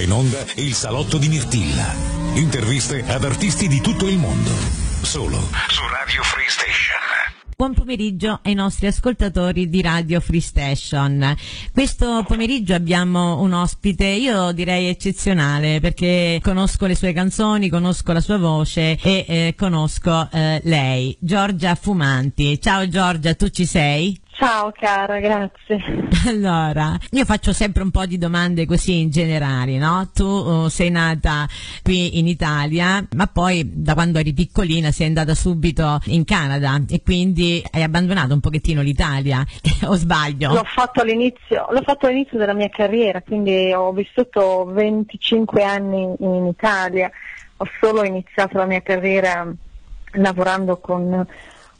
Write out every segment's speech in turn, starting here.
ora in onda il salotto di Mirtilla. Interviste ad artisti di tutto il mondo. Solo su Radio Free Station. Buon pomeriggio ai nostri ascoltatori di Radio Free Station. Questo pomeriggio abbiamo un ospite, io direi eccezionale, perché conosco le sue canzoni, conosco la sua voce e eh, conosco eh, lei, Giorgia Fumanti. Ciao Giorgia, tu ci sei? Ciao cara, grazie. Allora, io faccio sempre un po' di domande così in generale, no? Tu uh, sei nata qui in Italia, ma poi da quando eri piccolina sei andata subito in Canada e quindi hai abbandonato un pochettino l'Italia, o sbaglio? L'ho fatto all'inizio, l'ho fatto all'inizio della mia carriera, quindi ho vissuto 25 anni in Italia, ho solo iniziato la mia carriera lavorando con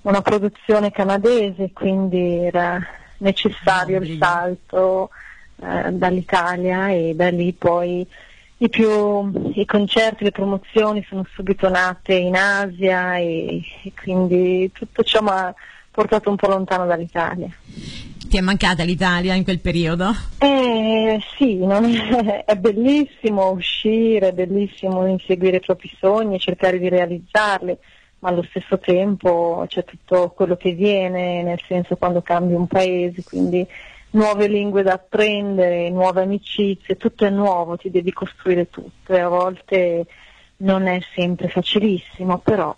una produzione canadese, quindi era necessario il salto eh, dall'Italia e da lì poi i, più, i concerti, le promozioni sono subito nate in Asia e, e quindi tutto ciò mi ha portato un po' lontano dall'Italia. Ti è mancata l'Italia in quel periodo? Eh, sì, è, è bellissimo uscire, è bellissimo inseguire i propri sogni, cercare di realizzarli ma allo stesso tempo c'è tutto quello che viene, nel senso quando cambi un paese, quindi nuove lingue da apprendere, nuove amicizie, tutto è nuovo, ti devi costruire tutto e a volte non è sempre facilissimo, però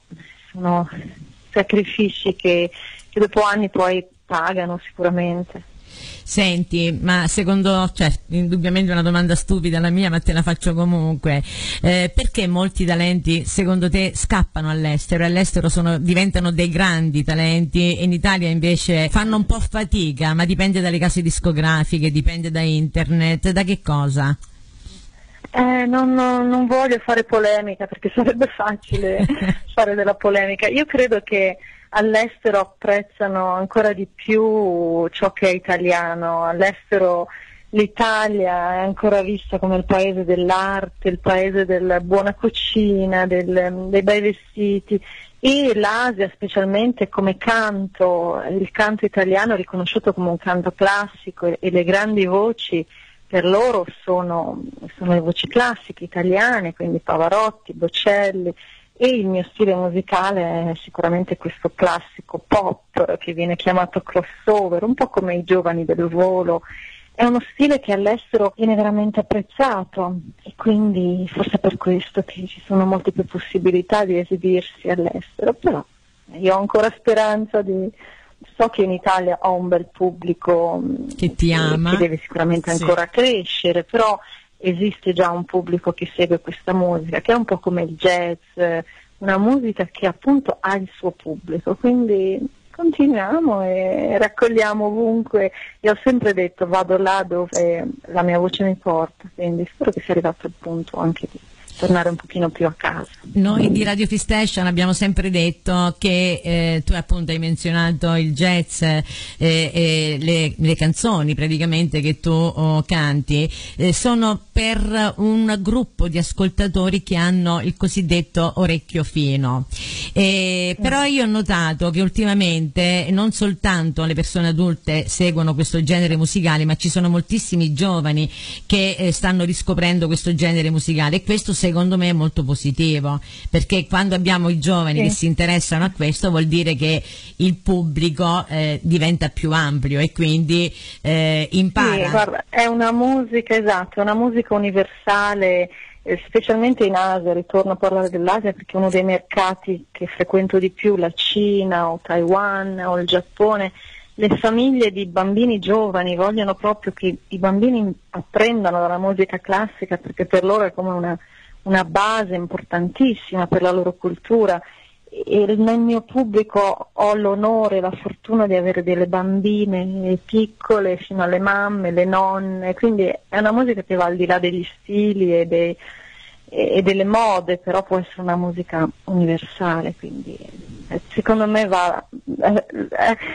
sono sacrifici che, che dopo anni poi pagano sicuramente. Senti, ma secondo, cioè, indubbiamente è una domanda stupida la mia, ma te la faccio comunque, eh, perché molti talenti secondo te scappano all'estero? All'estero sono, diventano dei grandi talenti e in Italia invece fanno un po' fatica, ma dipende dalle case discografiche, dipende da internet, da che cosa? Eh, non, non, non, voglio fare polemica perché sarebbe facile fare della polemica. Io credo che all'estero apprezzano ancora di più ciò che è italiano, all'estero l'Italia è ancora vista come il paese dell'arte, il paese della buona cucina, del, dei bei vestiti. E l'Asia specialmente come canto, il canto italiano è riconosciuto come un canto classico e, e le grandi voci per loro sono, sono le voci classiche italiane, quindi Pavarotti, Bocelli, e il mio stile musicale è sicuramente questo classico pop che viene chiamato crossover, un po' come i giovani del volo. È uno stile che all'estero viene veramente apprezzato e quindi forse per questo che ci sono molte più possibilità di esibirsi all'estero, però io ho ancora speranza di, so che in Italia ho un bel pubblico che ti ama, che deve sicuramente ancora sì. crescere, però esiste già un pubblico che segue questa musica, che è un po' come il jazz, una musica che appunto ha il suo pubblico, quindi continuiamo e raccogliamo ovunque. Io ho sempre detto vado là dove la mia voce mi porta, quindi spero che sia arrivato il punto anche di tornare un pochino più a casa. Noi di Radio Free Station abbiamo sempre detto che eh, tu appunto hai menzionato il jazz eh, e le, le, canzoni praticamente che tu oh, canti eh, sono per un gruppo di ascoltatori che hanno il cosiddetto orecchio fino. Eh, però io ho notato che ultimamente non soltanto le persone adulte seguono questo genere musicale, ma ci sono moltissimi giovani che eh, stanno riscoprendo questo genere musicale e questo secondo me è molto positivo, perché quando abbiamo i giovani sì. che si interessano a questo vuol dire che il pubblico eh, diventa più ampio e quindi eh, impara. Sì, guarda, è una musica, esatto, è una musica universale, eh, specialmente in Asia, ritorno a parlare dell'Asia perché uno dei mercati che frequento di più, la Cina o Taiwan o il Giappone, le famiglie di bambini giovani vogliono proprio che i bambini apprendano dalla musica classica perché per loro è come una una base importantissima per la loro cultura e nel mio pubblico ho l'onore e la fortuna di avere delle bambine piccole fino alle mamme, le nonne, quindi è una musica che va al di là degli stili e, dei, e delle mode, però può essere una musica universale, quindi eh, secondo me va, eh,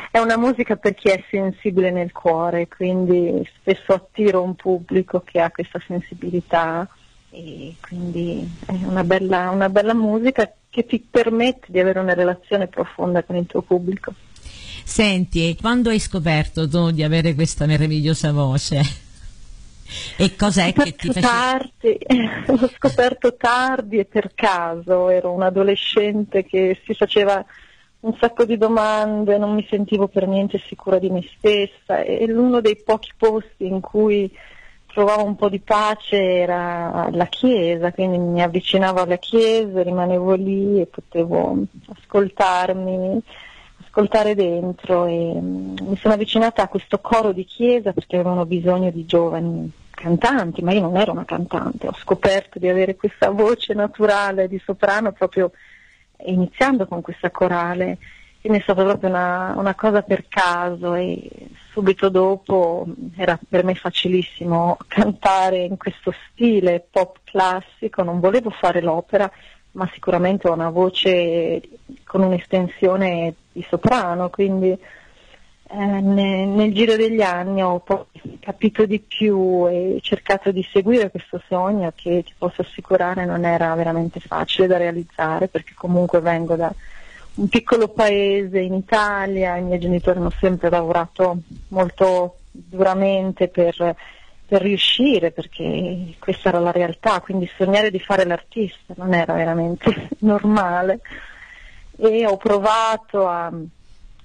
è una musica per chi è sensibile nel cuore, quindi spesso attiro un pubblico che ha questa sensibilità e quindi è una bella, una bella musica che ti permette di avere una relazione profonda con il tuo pubblico. Senti, quando hai scoperto tu di avere questa meravigliosa voce? E cos'è che ti faceva? L'ho scoperto tardi e per caso, ero un adolescente che si faceva un sacco di domande, non mi sentivo per niente sicura di me stessa e l'uno dei pochi posti in cui trovavo un po' di pace era la chiesa, quindi mi avvicinavo alla chiesa, rimanevo lì e potevo ascoltarmi, ascoltare dentro e mm, mi sono avvicinata a questo coro di chiesa perché avevano bisogno di giovani cantanti, ma io non ero una cantante, ho scoperto di avere questa voce naturale di soprano proprio iniziando con questa corale, quindi è stata proprio una, una cosa per caso e subito dopo era per me facilissimo cantare in questo stile pop classico, non volevo fare l'opera, ma sicuramente ho una voce con un'estensione di soprano, quindi eh, nel, nel giro degli anni ho capito di più e cercato di seguire questo sogno che ti posso assicurare non era veramente facile da realizzare perché comunque vengo da un piccolo paese in Italia, i miei genitori hanno sempre lavorato molto duramente per, per riuscire perché questa era la realtà, quindi sognare di fare l'artista non era veramente normale. E ho provato a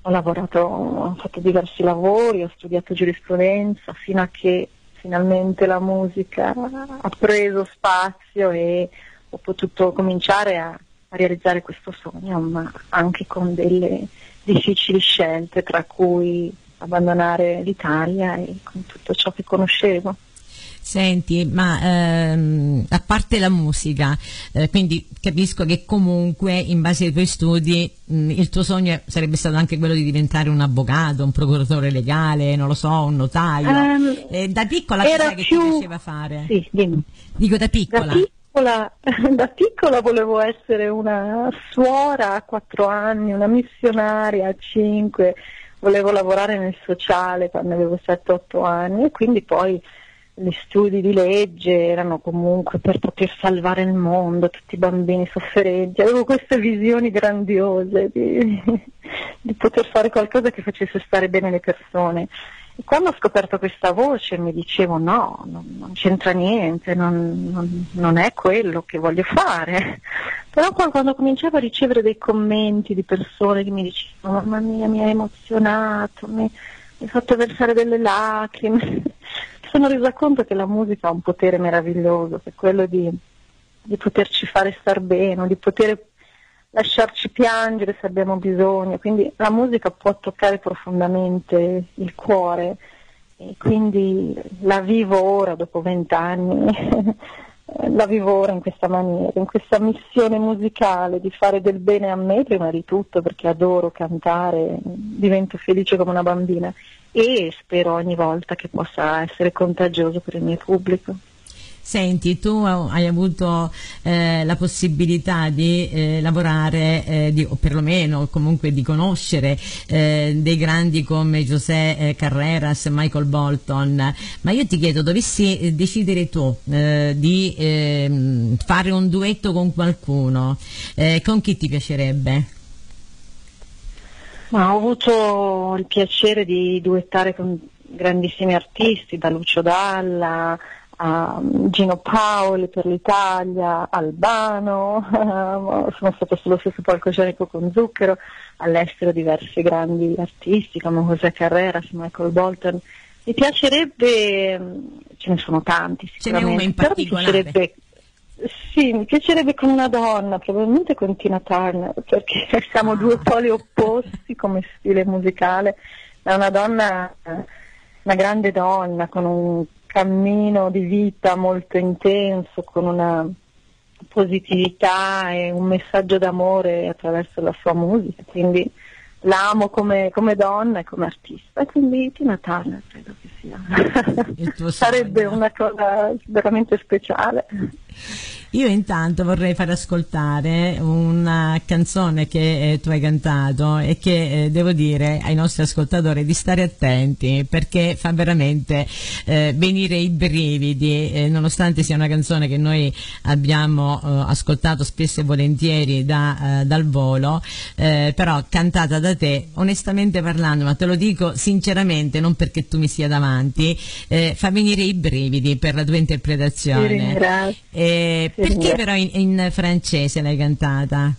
ho lavorato, ho fatto diversi lavori, ho studiato giurisprudenza fino a che finalmente la musica ha preso spazio e ho potuto cominciare a, a realizzare questo sogno, ma anche con delle difficili scelte, tra cui abbandonare l'Italia e con tutto ciò che conoscevo. Senti, ma ehm, a parte la musica, eh, quindi capisco che comunque in base ai tuoi studi mh, mm, il tuo sogno sarebbe stato anche quello di diventare un avvocato, un procuratore legale, non lo so, un notaio. Um, eh, da piccola cosa che più... ti piaceva fare? Sì, dimmi. Dico da piccola. Da piccola, da piccola volevo essere una suora a quattro anni, una missionaria a cinque, volevo lavorare nel sociale quando avevo 7-8 anni e quindi poi gli studi di legge erano comunque per poter salvare il mondo, tutti i bambini sofferenti, avevo queste visioni grandiose di, di poter fare qualcosa che facesse stare bene le persone. Quando ho scoperto questa voce mi dicevo no, non, non c'entra niente, non, non, non, è quello che voglio fare. Però poi quando cominciavo a ricevere dei commenti di persone che mi dicevano mamma mia mi hai emozionato, mi, mi hai fatto versare delle lacrime, sono resa conto che la musica ha un potere meraviglioso, che è quello di, di poterci fare star bene, di poter lasciarci piangere se abbiamo bisogno, quindi la musica può toccare profondamente il cuore e quindi la vivo ora dopo vent'anni, la vivo ora in questa maniera, in questa missione musicale di fare del bene a me prima di tutto perché adoro cantare, divento felice come una bambina e spero ogni volta che possa essere contagioso per il mio pubblico. Senti, tu hai avuto eh, la possibilità di eh, lavorare, eh, di, o perlomeno comunque di conoscere eh, dei grandi come José eh, Carreras, Michael Bolton, ma io ti chiedo, dovessi eh, decidere tu di ehm, fare un duetto con qualcuno, con chi ti piacerebbe? Ma ho avuto il piacere di duettare con grandissimi artisti, da Lucio Dalla a Gino Paoli per l'Italia, Albano, sono stato sullo stesso palcoscenico con Zucchero, all'estero diversi grandi artisti come José Carreras, Michael Bolton. Mi piacerebbe, ce ne sono tanti sicuramente, uno in particolare. Sì, mi piacerebbe con una donna, probabilmente con Tina Turner, perché siamo due poli opposti come stile musicale. È una donna, una grande donna, con un cammino di vita molto intenso, con una positività e un messaggio d'amore attraverso la sua musica. Quindi l'amo come, come donna e come artista. Quindi Tina Turner credo che sia. Sarebbe una cosa veramente speciale. Io intanto vorrei far ascoltare una canzone che eh, tu hai cantato e che eh, devo dire ai nostri ascoltatori di stare attenti perché fa veramente eh, venire i brividi, eh, nonostante sia una canzone che noi abbiamo eh, ascoltato spesso e volentieri da, eh, dal volo, però cantata da te, onestamente parlando, ma te lo dico sinceramente, non perché tu mi sia davanti, fa venire i brividi per la tua interpretazione. Perché però in, in francese l'hai cantata?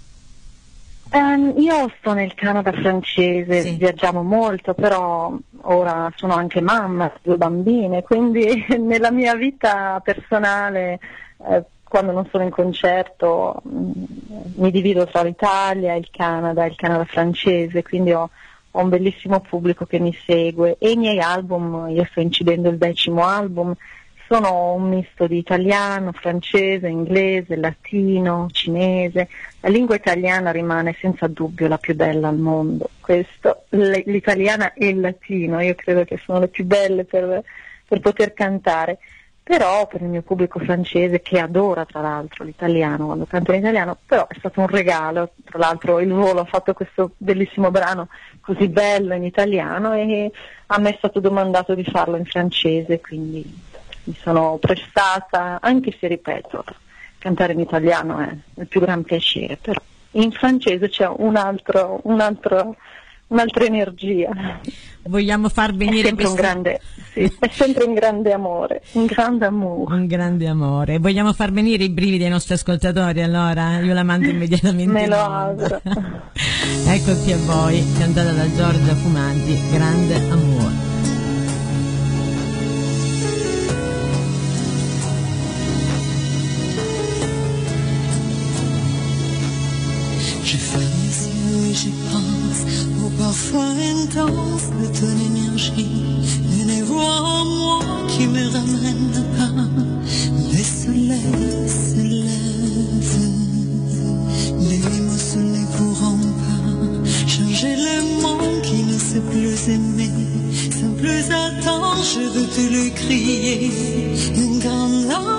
Um, io sto nel Canada francese, sì. viaggiamo molto, però ora sono anche mamma, due bambine, quindi nella mia vita personale, eh, quando non sono in concerto, mh, mm, mi divido tra l'Italia, il Canada e il Canada francese, quindi ho, ho, un bellissimo pubblico che mi segue e i miei album, io sto incidendo il decimo album, sono un misto di italiano, francese, inglese, latino, cinese. La lingua italiana rimane senza dubbio la più bella al mondo. Questo, l'italiana e il latino, io credo che sono le più belle per, per poter cantare. Però per il mio pubblico francese, che adora tra l'altro l'italiano quando canto in italiano, però è stato un regalo, tra l'altro il volo ha fatto questo bellissimo brano così bello in italiano e a me è stato domandato di farlo in francese, quindi mi sono prestata, anche se ripeto, cantare in italiano è il più gran piacere, però in francese c'è un altro, un altro, un'altra energia. Vogliamo far venire è questo... grande, sì, è sempre un grande amore, un grande amore. Un grande amore. Vogliamo far venire i brividi ai nostri ascoltatori allora? Io la mando immediatamente. Me lo auguro. ecco qui a voi, cantata da Giorgia Fumanti, Grande amore. J'y pense au parfum intense de ton énergie. Une voix en moi qui me ramène pas. Les soleils se lèvent, les se ne pourront pas changer le monde qui ne sait plus aimer. Sans plus attendre, je veux te le crier. Une grande.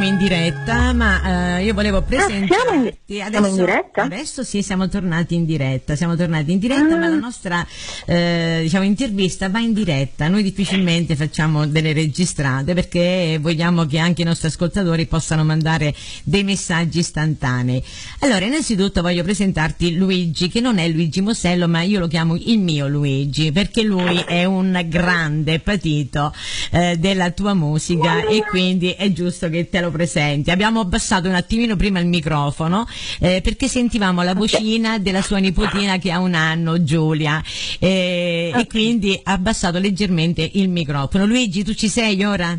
Torniamo in diretta, ma eh, io volevo presentarti. Ah, siamo, in, adesso, siamo in diretta? Adesso sì, siamo tornati in diretta. Siamo tornati in diretta, Ah. ma la nostra eh, diciamo, intervista va in diretta. Noi difficilmente facciamo delle registrate perché vogliamo che anche i nostri ascoltatori possano mandare dei messaggi istantanei. Allora, innanzitutto voglio presentarti Luigi, che non è Luigi Mosello, ma io lo chiamo il mio Luigi, perché lui è un grande patito eh, della tua musica e quindi è giusto che te lo presenti. Abbiamo abbassato un attimino prima il microfono eh, perché sentivamo la vocina della sua nipotina che ha un anno, Giulia, eh, e quindi ha abbassato leggermente il microfono. Luigi, tu ci sei ora?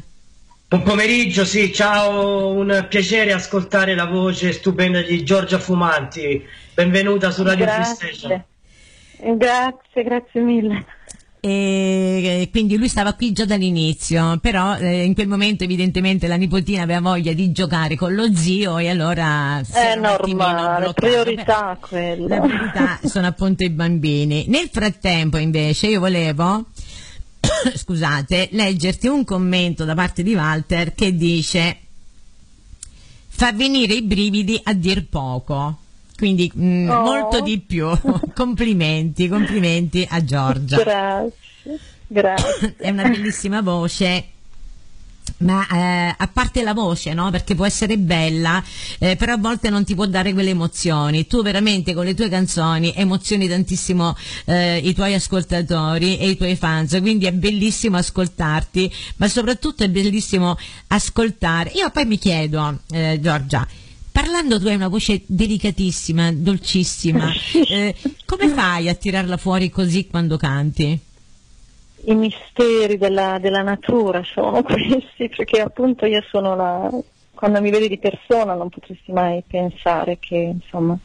Buon pomeriggio, sì, ciao, un piacere ascoltare la voce stupenda di Giorgia Fumanti. Benvenuta su Radio Free Station. Grazie. Grazie, grazie mille. E quindi lui stava qui già dall'inizio, però eh, in quel momento evidentemente la nipotina aveva voglia di giocare con lo zio e allora È normale, priorità quella. La priorità sono appunto i bambini. Nel frattempo invece io volevo scusate, leggerti un commento da parte di Walter che dice fa venire i brividi a dir poco. Quindi mm, Oh. molto di più. complimenti, complimenti a Giorgia. Grazie, grazie. È una bellissima voce. Ma eh, a parte la voce, no? Perché può essere bella, eh, però a volte non ti può dare quelle emozioni. Tu veramente con le tue canzoni emozioni tantissimo eh, i tuoi ascoltatori e i tuoi fans, quindi è bellissimo ascoltarti, ma soprattutto è bellissimo ascoltare. Io poi mi chiedo, eh, Giorgia, parlando tu hai una voce delicatissima, dolcissima, eh, come fai a tirarla fuori così quando canti? I misteri della, della natura sono questi, perché appunto io sono la... quando mi vedi di persona non potresti mai pensare che insomma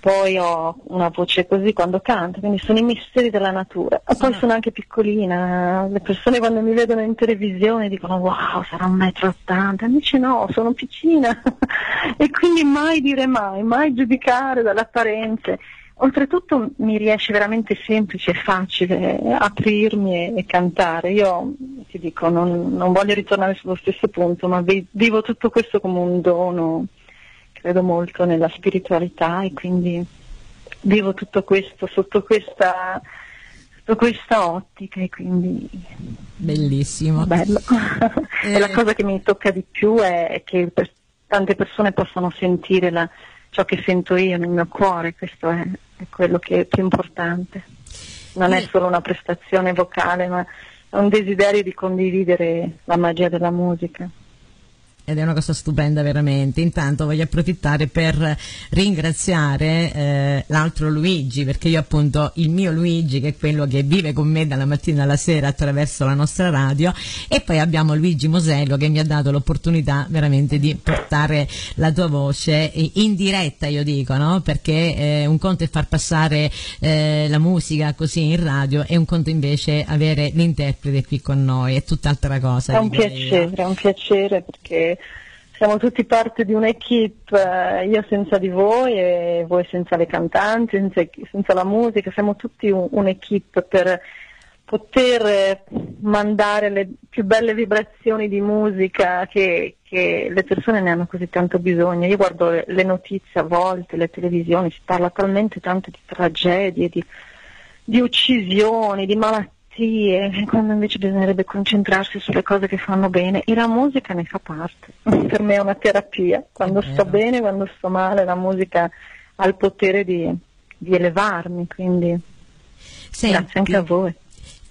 poi ho una voce così quando canto, quindi sono i misteri della natura. E poi Sono- anche piccolina, le persone quando mi vedono in televisione dicono wow sarà un metro ottanta, invece no, sono piccina e quindi mai dire mai, mai giudicare dalle apparenze. Oltretutto mi riesce veramente semplice e facile aprirmi e, e cantare. Io ti dico, non, non voglio ritornare sullo stesso punto, ma vi- vivo tutto questo come un dono, credo molto nella spiritualità e quindi vivo tutto questo sotto questa, sotto questa ottica e quindi Bellissimo. bello. Eh. e la cosa che mi tocca di più è, è che per- tante persone possano sentire la- ciò che sento io nel mio cuore, questo è, è quello che è più importante. Non è Eh. solo una prestazione vocale, ma è un desiderio di condividere la magia della musica. Ed è una cosa stupenda veramente. Intanto voglio approfittare per ringraziare eh, l'altro Luigi, perché io appunto il mio Luigi, che è quello che vive con me dalla mattina alla sera attraverso la nostra radio, e poi abbiamo Luigi Mosello che mi ha dato l'opportunità veramente di portare la tua voce in diretta, io dico, no? Perché eh, un conto è far passare eh, la musica così in radio e un conto invece avere l'interprete qui con noi, è tutt'altra cosa. È un piacere, è un piacere perché siamo tutti parte di un'equipe, eh, io senza di voi e voi senza le cantanti, senza, senza la musica, siamo tutti un- un'equipe per poter mandare le più belle vibrazioni di musica che, che le persone ne hanno così tanto bisogno. Io guardo le, le notizie a volte, le televisioni, si parla talmente tanto di tragedie, di, di uccisioni, di malattie, quando invece bisognerebbe concentrarsi sulle cose che fanno bene e la musica ne fa parte. Per me è una terapia. Quando sto bene, quando sto male, la musica ha il potere di, di elevarmi, quindi Senti, grazie anche a voi.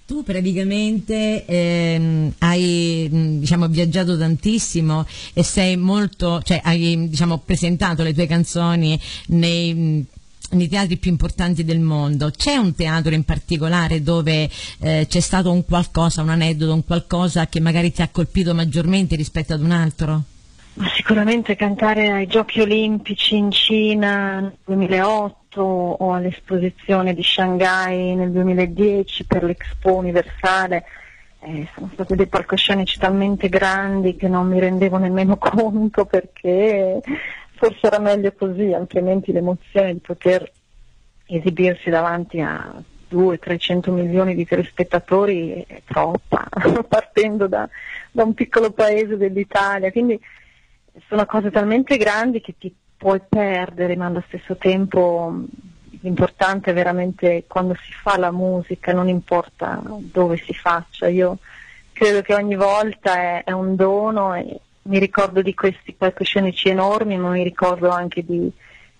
Tu praticamente ehm, hai mh, diciamo, viaggiato tantissimo e sei molto, cioè hai diciamo, presentato le tue canzoni nei, mh, nei teatri più importanti del mondo. C'è un teatro in particolare dove eh, c'è stato un qualcosa, un aneddoto, un qualcosa che magari ti ha colpito maggiormente rispetto ad un altro? Sicuramente cantare ai Giochi Olimpici in Cina nel 2008 o all'esposizione di Shanghai nel 2010 per l'Expo Universale eh, sono stati dei palcoscenici talmente grandi che non mi rendevo nemmeno conto perché forse era meglio così, altrimenti l'emozione di poter esibirsi davanti a 200-300 milioni di telespettatori è troppa, partendo da, da un piccolo paese dell'Italia, quindi sono cose talmente grandi che ti puoi perdere, ma allo stesso tempo l'importante è veramente quando si fa la musica, non importa dove si faccia. Io credo che ogni volta è, è un dono e mi ricordo di questi palcoscenici enormi, ma mi ricordo anche di,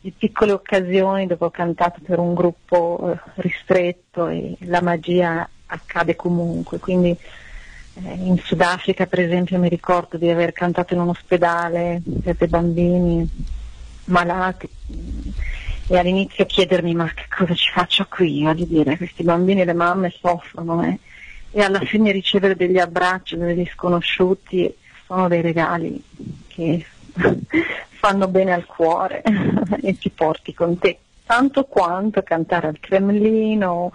di, piccole occasioni dove ho cantato per un gruppo eh, ristretto e la magia accade comunque. Quindi eh, in Sudafrica per esempio mi ricordo di aver cantato in un ospedale per dei bambini malati e all'inizio chiedermi ma che cosa ci faccio qui, voglio dire, questi bambini e le mamme soffrono eh? e alla fine ricevere degli abbracci degli sconosciuti sono dei regali che fanno bene al cuore e ti porti con te, tanto quanto cantare al Cremlino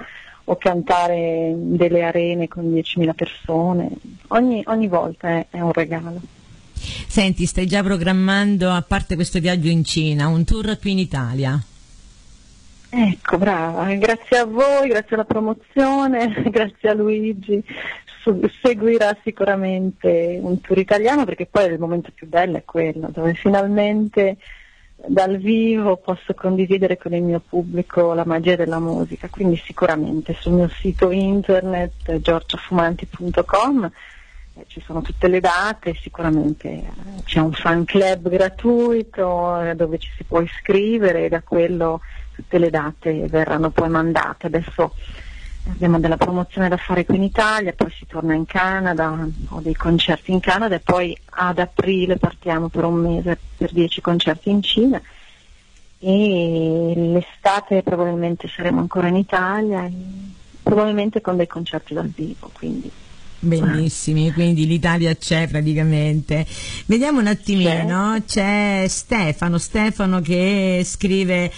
o cantare delle arene con 10.000 persone, ogni, ogni volta è, è un regalo. Senti, stai già programmando, a parte questo viaggio in Cina, un tour qui in Italia? Ecco, brava, grazie a voi, grazie alla promozione, grazie a Luigi, seguirà sicuramente un tour italiano perché poi il momento più bello è quello dove finalmente dal vivo posso condividere con il mio pubblico la magia della musica, quindi sicuramente sul mio sito internet giorgiafumanti.com eh, ci sono tutte le date, sicuramente eh, c'è un fan club gratuito eh, dove ci si può iscrivere e da quello tutte le date verranno poi mandate. Adesso abbiamo della promozione da fare qui in Italia, poi si torna in Canada, ho dei concerti in Canada e poi ad aprile partiamo per un mese per dieci concerti in Cina e l'estate probabilmente saremo ancora in Italia, probabilmente con dei concerti dal vivo. Quindi. Bellissimi, quindi l'Italia c'è praticamente. Vediamo un attimino, c'è Stefano, Stefano che scrive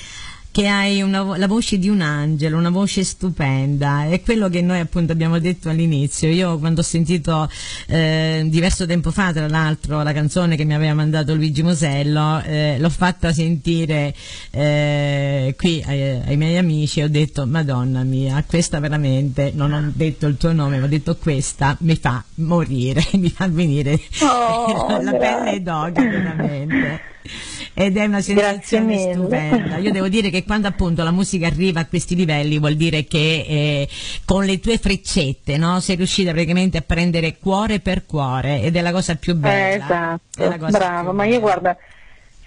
che hai una, la voce di un angelo, una voce stupenda, è quello che noi appunto abbiamo detto all'inizio. Io quando ho sentito eh, diverso tempo fa, tra l'altro, la canzone che mi aveva mandato Luigi Mosello, eh, l'ho fatta sentire eh, qui ai, ai, miei amici e ho detto, Madonna mia, questa veramente, non ho detto il tuo nome, ma ho detto questa mi fa morire, mi fa venire oh, la pelle d'oca veramente ed è una sensazione stupenda. Io devo dire che quando appunto la musica arriva a questi livelli vuol dire che eh, con le tue freccette no, sei riuscita praticamente a prendere cuore per cuore ed è la cosa più bella. Eh, esatto, bravo, ma io guarda,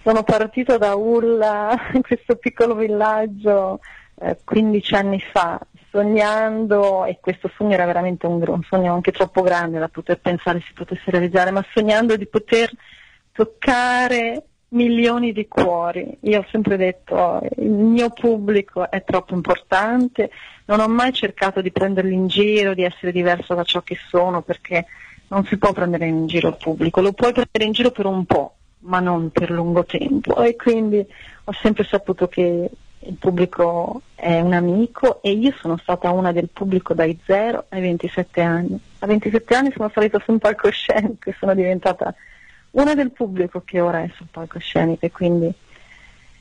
sono partito da Ulla, in questo piccolo villaggio, eh, 15 anni fa, sognando, e questo sogno era veramente un, un sogno anche troppo grande da poter pensare si potesse realizzare, ma sognando di poter toccare milioni di cuori. Io ho sempre detto il mio pubblico è troppo importante, non ho mai cercato di prenderli in giro, di essere diverso da ciò che sono, perché non si può prendere in giro il pubblico, lo puoi prendere in giro per un po', ma non per lungo tempo. E quindi ho sempre saputo che il pubblico è un amico e io sono stata una del pubblico dai 0 ai 27 anni. A 27 anni sono salita su un palcoscenico e sono diventata una del pubblico che ora è sul palcoscenico e quindi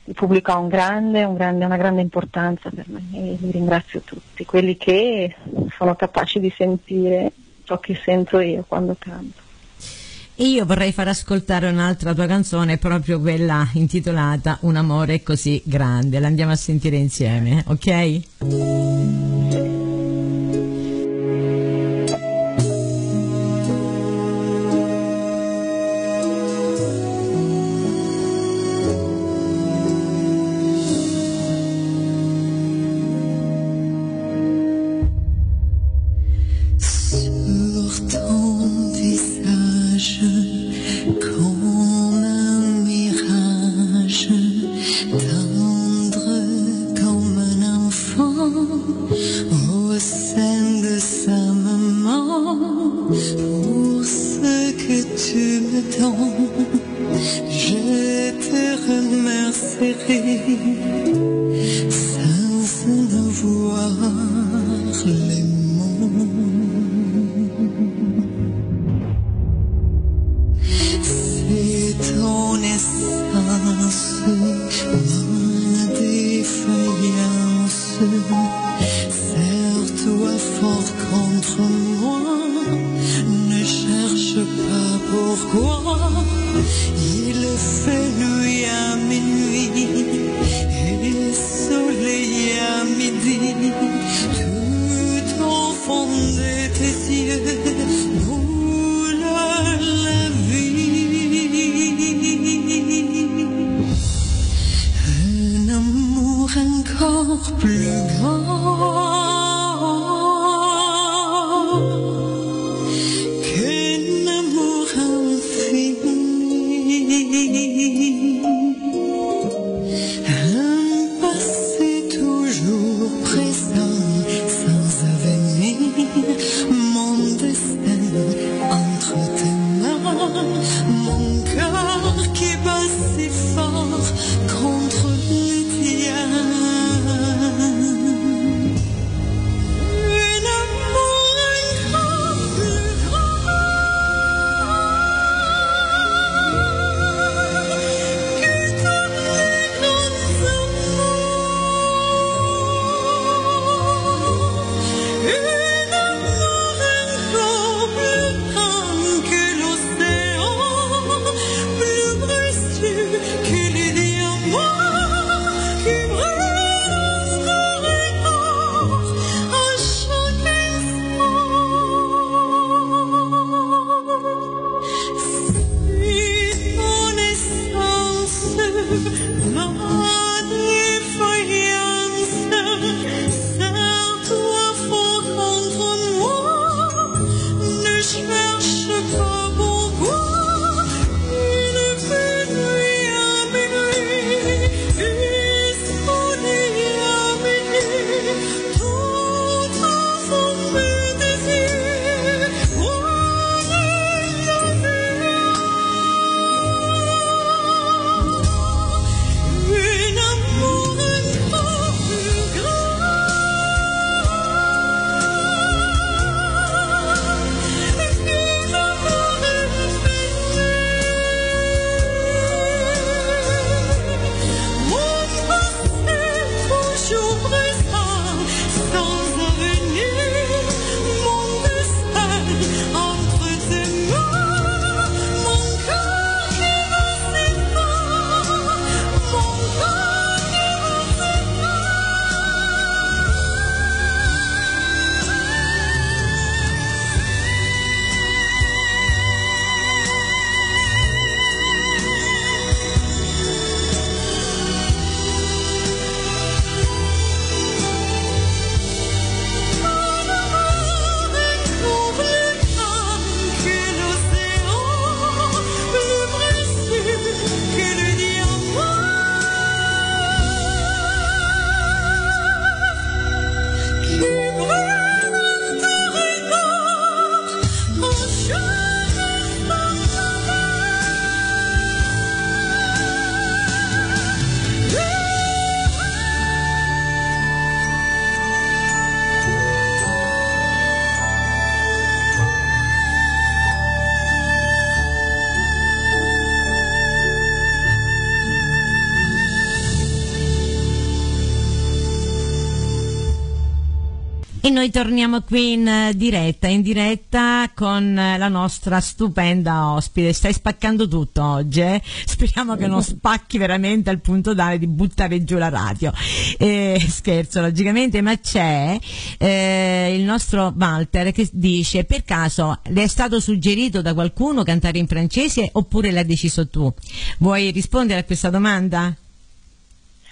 il pubblico ha un grande, un grande, una grande importanza per me e li ringrazio tutti, quelli che sono capaci di sentire ciò che sento io quando canto. E io vorrei far ascoltare un'altra tua canzone, proprio quella intitolata Un amore così grande. La andiamo a sentire insieme, ok? Ne cherche pas pourquoi. Il fait nuit noi torniamo qui in eh, diretta, in diretta con eh, la nostra stupenda ospite. Stai spaccando tutto oggi, eh? Speriamo che non spacchi veramente al punto tale di buttare giù la radio. Eh, scherzo, logicamente, ma c'è eh, il nostro Walter che dice: Per caso le è stato suggerito da qualcuno cantare in francese oppure l'hai deciso tu? Vuoi rispondere a questa domanda?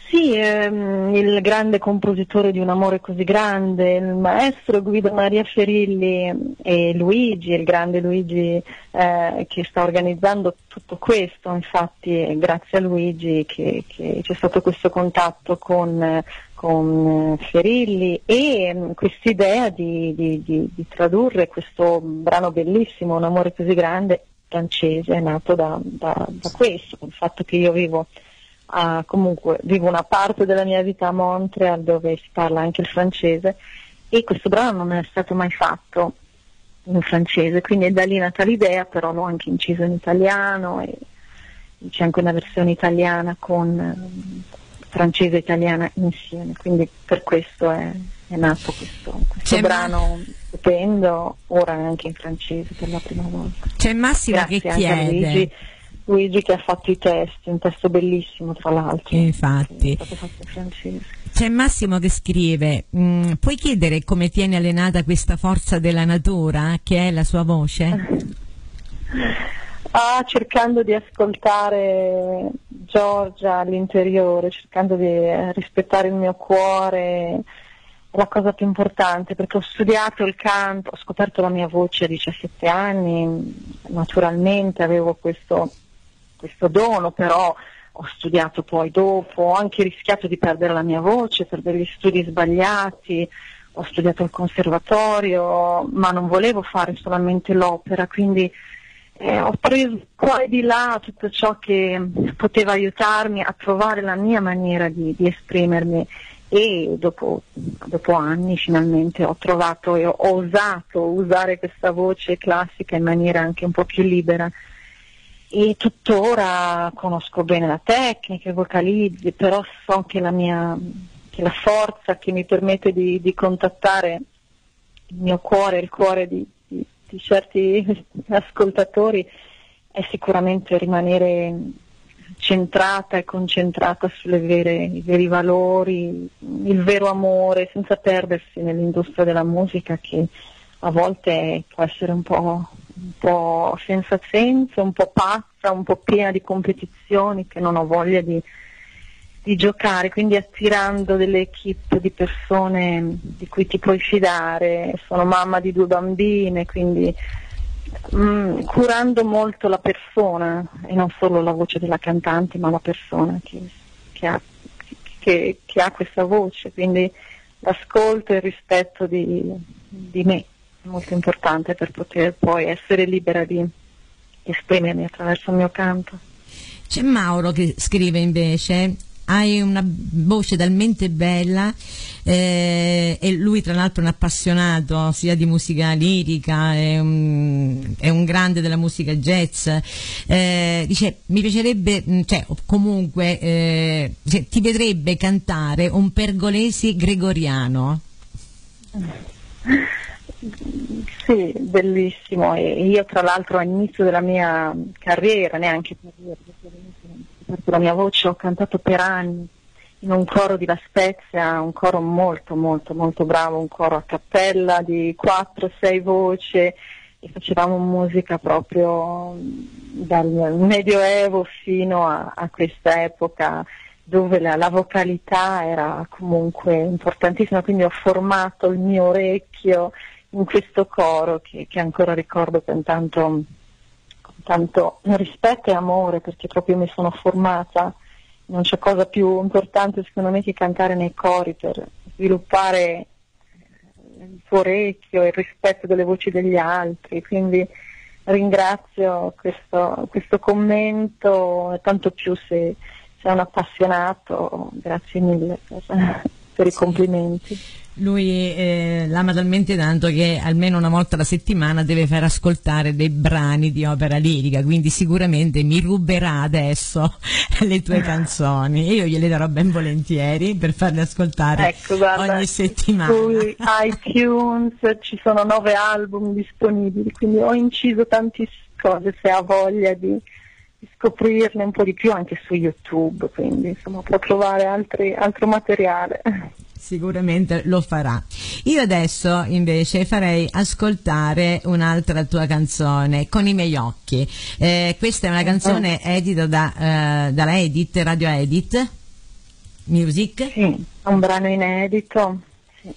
Sì, ehm, il grande compositore di Un amore così grande, il maestro Guido Maria Ferilli e Luigi, il grande Luigi eh, che sta organizzando tutto questo, infatti grazie a Luigi che, che c'è stato questo contatto con, con Ferilli e mm, quest'idea di, di- di- di tradurre questo brano bellissimo, Un amore così grande, francese, è nato da, da- da questo, il fatto che io vivo a- comunque vivo una parte della mia vita a Montreal dove si parla anche il francese e questo brano non è stato mai fatto in francese, quindi è da lì nata l'idea, però l'ho anche inciso in italiano e c'è anche una versione italiana con francese e italiana insieme, quindi per questo è, è nato questo, questo brano stupendo, ora anche in francese per la prima volta. C'è Massimo Grazie che chiede. Luigi, che ha fatto i testi, un testo bellissimo tra l'altro. Infatti. C'è Massimo che scrive, mm, puoi chiedere come tiene allenata questa forza della natura che è la sua voce? Ah, cercando di ascoltare Giorgia all'interiore, cercando di rispettare il mio cuore, è la cosa più importante perché ho studiato il canto, ho scoperto la mia voce a 17 anni, naturalmente avevo questo, questo dono, però ho studiato poi dopo, ho anche rischiato di perdere la mia voce per degli studi sbagliati, ho studiato al conservatorio, ma non volevo fare solamente l'opera, quindi eh, ho preso qua e di là tutto ciò che poteva aiutarmi a trovare la mia maniera di, di esprimermi e dopo, dopo, anni finalmente ho trovato e ho osato usare questa voce classica in maniera anche un po' più libera e tuttora conosco bene la tecnica, i vocalizzi, però so che la mia che la forza che mi permette di, di contattare il mio cuore, il cuore di, di certi ascoltatori è sicuramente rimanere centrata e concentrata sui veri valori, il vero amore, senza perdersi nell'industria della musica che a volte può essere un po', un po' senza senso, un po' pazza, un po' piena di competizioni che non ho voglia di, di giocare, quindi attirando delle equip di persone di cui ti puoi fidare, sono mamma di due bambine, quindi mh, mm, curando molto la persona e non solo la voce della cantante, ma la persona che, che, ha, che, che ha, questa voce, quindi l'ascolto e il rispetto di, di me molto importante per poter poi essere libera di esprimermi attraverso il mio canto. C'è Mauro che scrive invece hai una voce talmente bella eh, e lui tra l'altro è un appassionato sia di musica lirica, è un, è un grande della musica jazz, eh, dice mi piacerebbe, mm, cioè comunque eh, cioè, ti vedrebbe cantare un pergolesi gregoriano. Sì, bellissimo. E io tra l'altro all'inizio della mia carriera, neanche carriera, perché la mia voce ho cantato per anni in un coro di La Spezia, un coro molto molto molto bravo, un coro a cappella di 4-6 voci e facevamo musica proprio dal medioevo fino a, a questa epoca dove la, la, vocalità era comunque importantissima, quindi ho formato il mio orecchio in questo coro che, che ancora ricordo con tanto tanto rispetto e amore perché proprio mi sono formata, non c'è cosa più importante secondo me che cantare nei cori per sviluppare il tuo orecchio e il rispetto delle voci degli altri, quindi ringrazio questo, questo commento, tanto più se sei un appassionato, grazie mille per, per i complimenti lui eh, l'ama talmente tanto che almeno una volta alla settimana deve far ascoltare dei brani di opera lirica, quindi sicuramente mi ruberà adesso le tue canzoni e io gliele darò ben volentieri per farle ascoltare ecco, guarda, ogni settimana. Su iTunes ci sono nove album disponibili, quindi ho inciso tantissime cose se ha voglia di, scoprirne un po' di più anche su YouTube, quindi insomma può trovare altri, altro materiale sicuramente lo farà. Io adesso invece farei ascoltare un'altra tua canzone, Con i miei occhi. Eh, questa è una canzone edita da, eh, dalla Edit, Radio Edit Music. Sì, un brano inedito. Sì.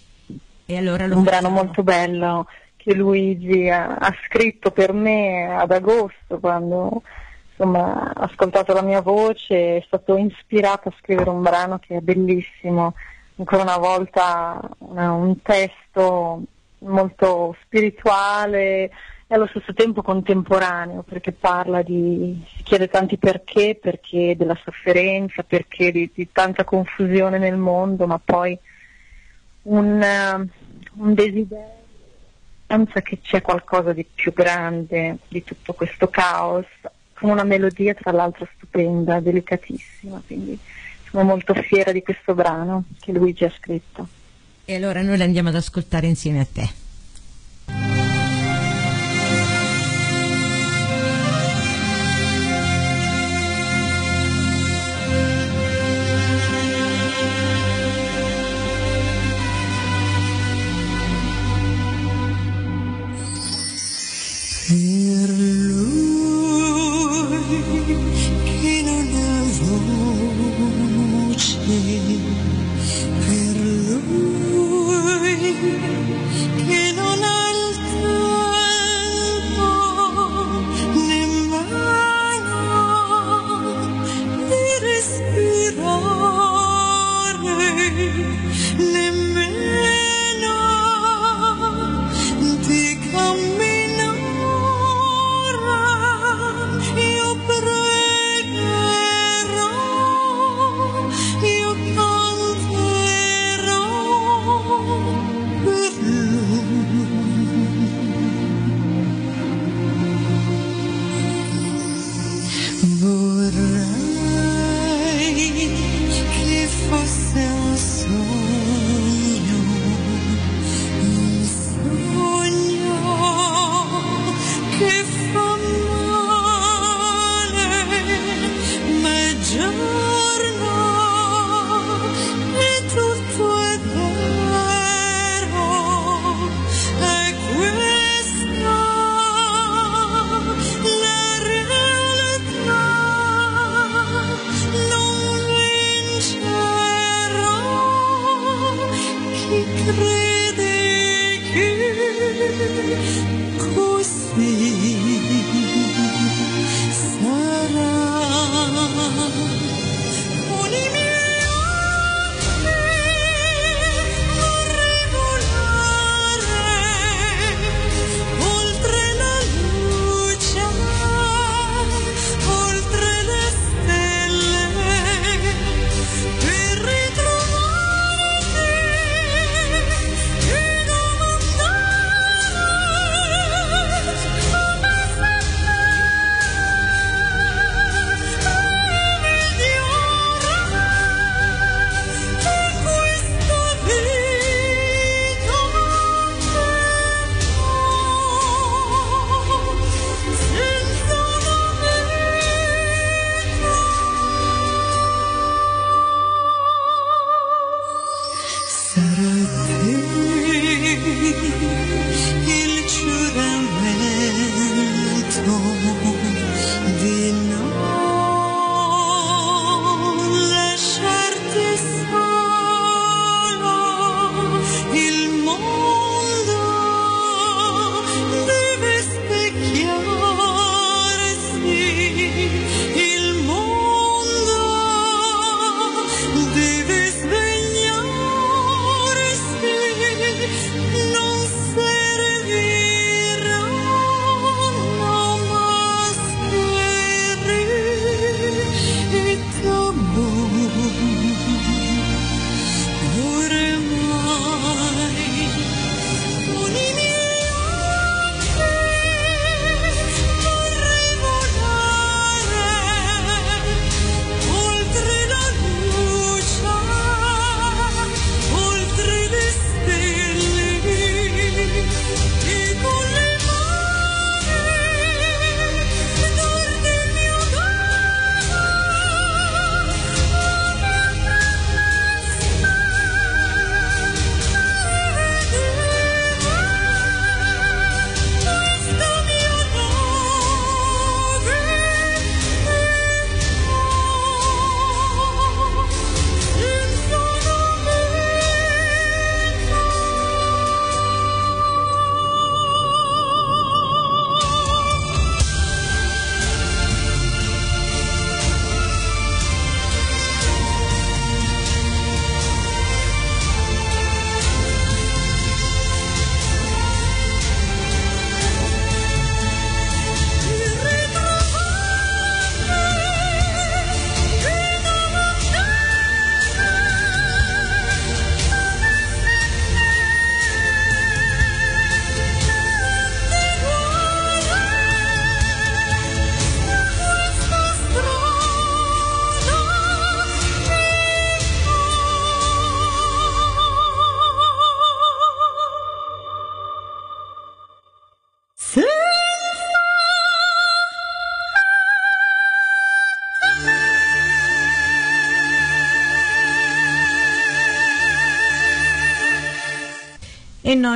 E allora un brano molto bello che Luigi ha, ha scritto per me ad agosto quando insomma, ha ascoltato la mia voce, è stato ispirato a scrivere un brano che è bellissimo ancora una volta una, un testo molto spirituale e allo stesso tempo contemporaneo perché parla di, si chiede tanti perché, perché della sofferenza, perché di, di tanta confusione nel mondo, ma poi un, uh, un desiderio che c'è qualcosa di più grande di tutto questo caos, con una melodia tra l'altro stupenda, delicatissima, quindi sono molto fiera di questo brano che Luigi ha scritto. E allora noi la andiamo ad ascoltare insieme a te.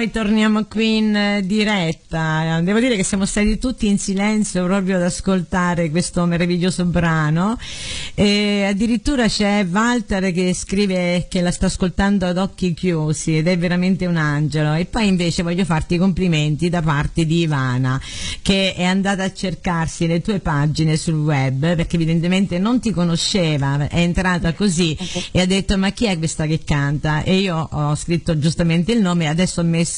Noi torniamo qui in eh, diretta. Devo dire che siamo stati tutti in silenzio proprio ad ascoltare questo meraviglioso brano. E addirittura c'è Walter che scrive che la sta ascoltando ad occhi chiusi ed è veramente un angelo. E poi invece voglio farti i complimenti da parte di Ivana che è andata a cercarsi le tue pagine sul web perché evidentemente non ti conosceva, è entrata così e ha detto ma chi è questa che canta? E io ho scritto giustamente il nome e adesso ho messo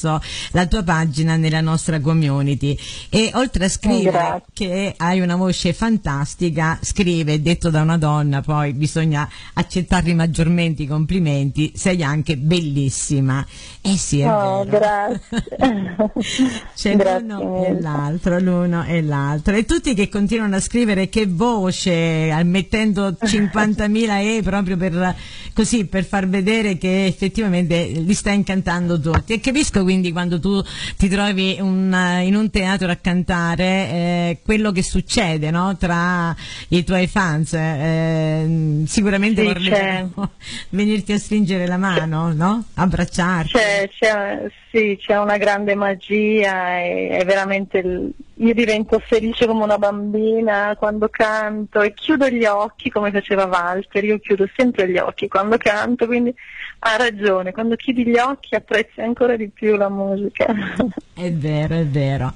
la tua pagina nella nostra community. E oltre a scrivere Grazie. che hai una voce fantastica, scrive, detto da una donna, poi bisogna accettarli maggiormente i complimenti, sei anche bellissima. Eh sì, è Oh, vero. grazie. C'è l'uno e mille. l'altro, l'uno e l'altro. E tutti che continuano a scrivere che voce, eh, mettendo 50.000 E proprio per, così, per far vedere che effettivamente li sta incantando tutti. E capisco quindi quando tu ti trovi un, eh, in un teatro a cantare eh, quello che succede no? tra i tuoi fans. Eh, sicuramente Sì, vorrebbero venirti a stringere la mano, no? abbracciarti. C'è, c'è- sì, c'è una grande magia, e, è veramente il- io divento felice come una bambina quando canto e chiudo gli occhi come faceva Walter, io chiudo sempre gli occhi quando canto, quindi ha ragione, quando chiudi gli occhi apprezzi ancora di più la musica. È vero, è vero.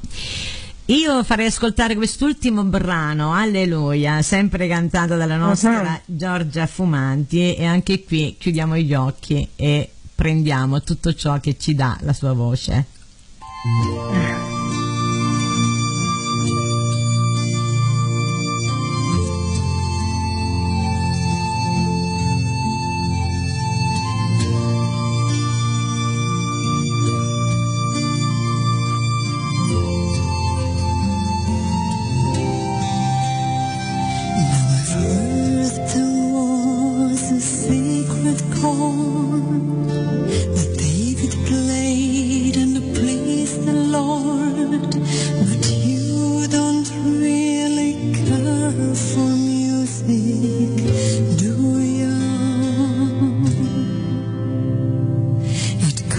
Io farei ascoltare quest'ultimo brano, Alleluia, sempre cantato dalla nostra Mhm. Giorgia Fumanti e anche qui chiudiamo gli occhi e prendiamo tutto ciò che ci dà la sua voce.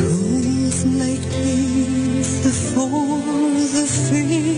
Cold night winds, the fall, the fear.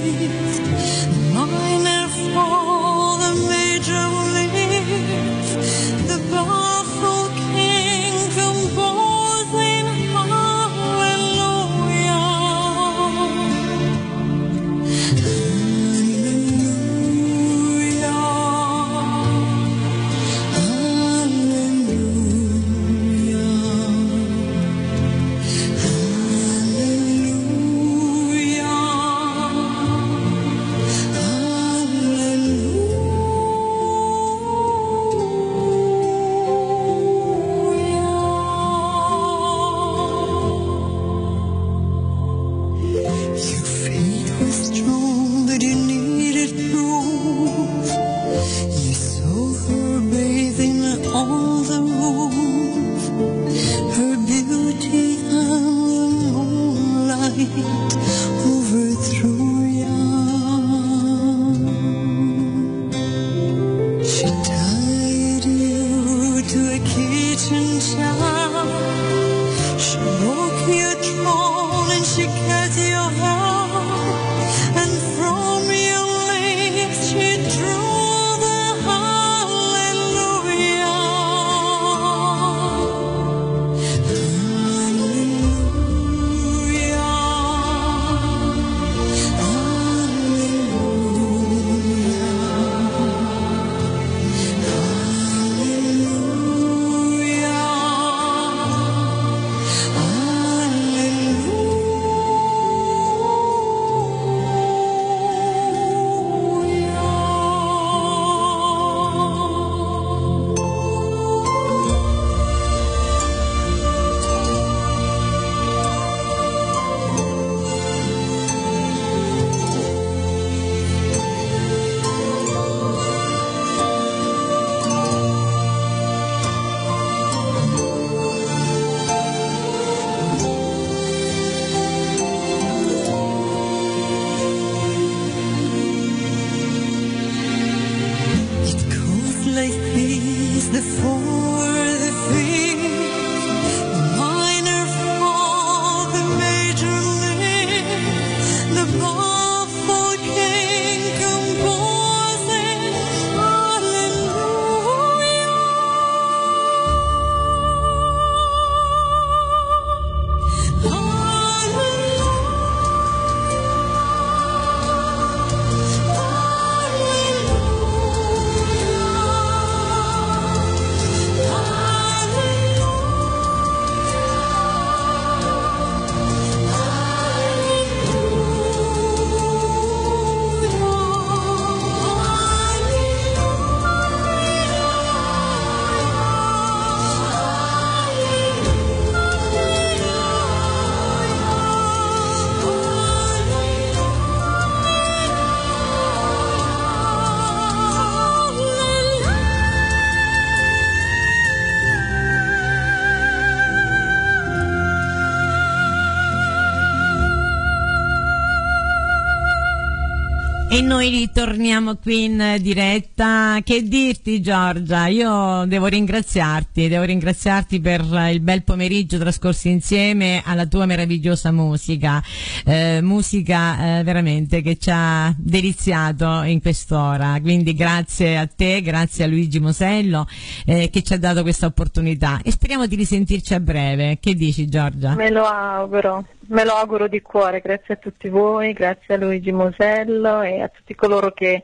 Noi ritorniamo qui in diretta. Che dirti Giorgia? Io devo ringraziarti, devo ringraziarti per il bel pomeriggio trascorso insieme alla tua meravigliosa musica, eh, musica eh, veramente che ci ha deliziato in quest'ora. Quindi grazie a te, grazie a Luigi Mosello eh, che ci ha dato questa opportunità e speriamo di risentirci a breve. Che dici Giorgia? Me lo auguro. Me lo auguro di cuore, grazie a tutti voi, grazie a Luigi Mosello e a tutti coloro che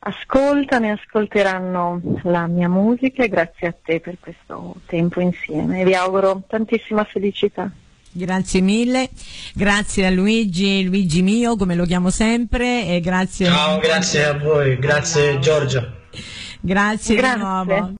ascoltano e ascolteranno la mia musica e grazie a te per questo tempo insieme. Vi auguro tantissima felicità. Grazie mille, grazie a Luigi, Luigi mio come lo chiamo sempre e grazie Ciao, grazie a voi, grazie Giorgia. Grazie, grazie. di nuovo.